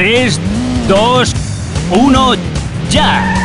3, 2, 1, ya.